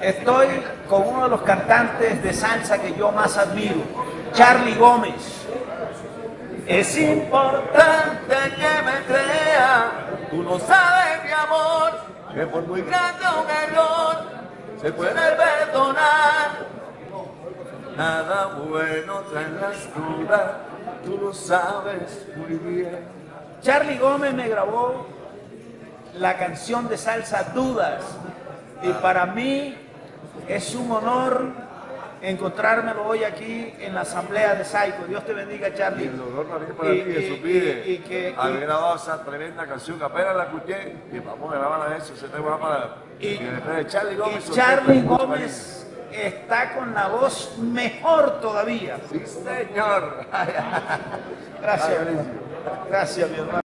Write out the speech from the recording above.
Estoy con uno de los cantantes de salsa que yo más admiro, Charlie Gómez. Es importante que me crea, tú no sabes, mi amor, que por muy grande un error se puede perdonar. Nada bueno traen las dudas, tú lo sabes muy bien. Charlie Gómez me grabó la canción de salsa Dudas y para mí es un honor encontrármelo hoy aquí en la asamblea de Saico. Dios te bendiga, Charlie. El honor también para Y- ti, y- Jesús pide. y- y que- haber grabado esa tremenda canción, apenas la escuché y vamos a grabar eso, ese tema para Y- de Charlie Gómez. Y Charlie Gómez está con la voz mejor todavía. Sí, señor. Gracias. Gracias, mi hermano.